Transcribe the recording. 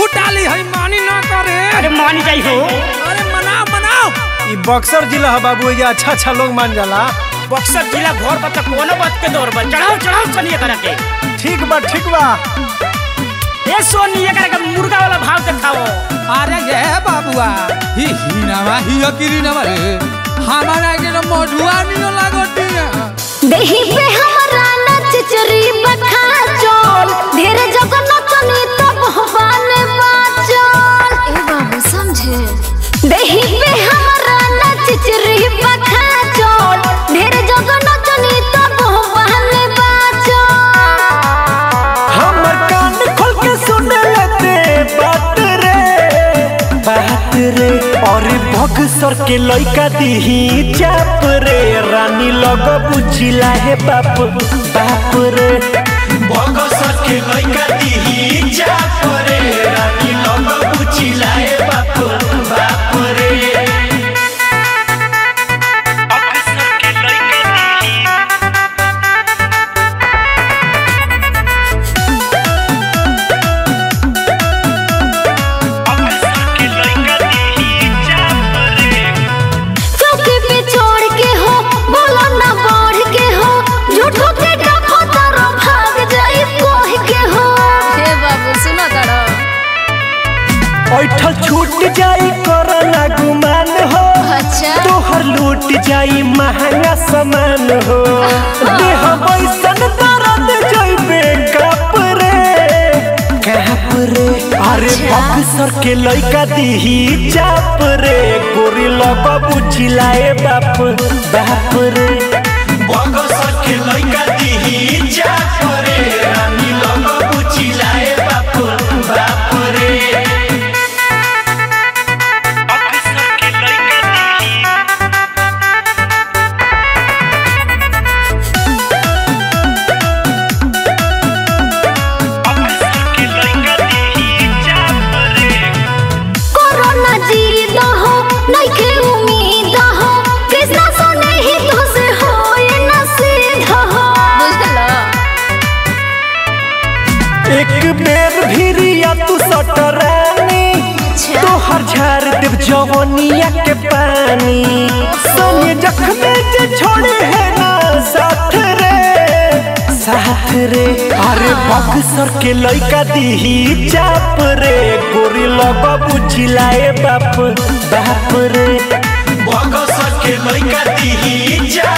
फुटाली है मानी ना करे। अरे मानी जाई हो। अरे मनाओ मनाओ। ई बक्सर जिला है बाबू ये अच्छा अच्छा लोग मान जाला। बक्सर जिला घर पर तक कोनो बात के दौर पर चढ़ाओ चढ़ाओ सनी एकरा के। ठीक बा ठीक बा। ए सोनी एकरा के मुर्गा वाला भाव दिखाओ। अरे ये बाबुआ। ही हीनावा ही अकिरी अकिरीनावा रे। हमारा के ना मधुआ नियो लागोटी देही पे हमरा कान खोल के सुन लेते बात रे। बात रे, और बक्सर के लइका दीही चाप रे। रानी लग बुझिला है बाप। बाप रे बक्सर के ऐठल छूट जाई करना गुमान हो। अच्छा। तोहर लूट जाई महँगा सामान हो। देह बैसन दर्द जइबे अरे बक्सर के लइका दीही चाप रे गोरी लग बुझिलाए बाप। बाप रे एक बेर भिरिया तू सटरानी तोहर झार देव जवनिया के पानी। सोने जख्मे जे छोड़े है ना, साथ रे। साथ रे। अरे बक्सर के लइका दीही चाप रे। गोरी लग बुझिलाए बाप बाप रे। बक्सर के लइका दीही चाप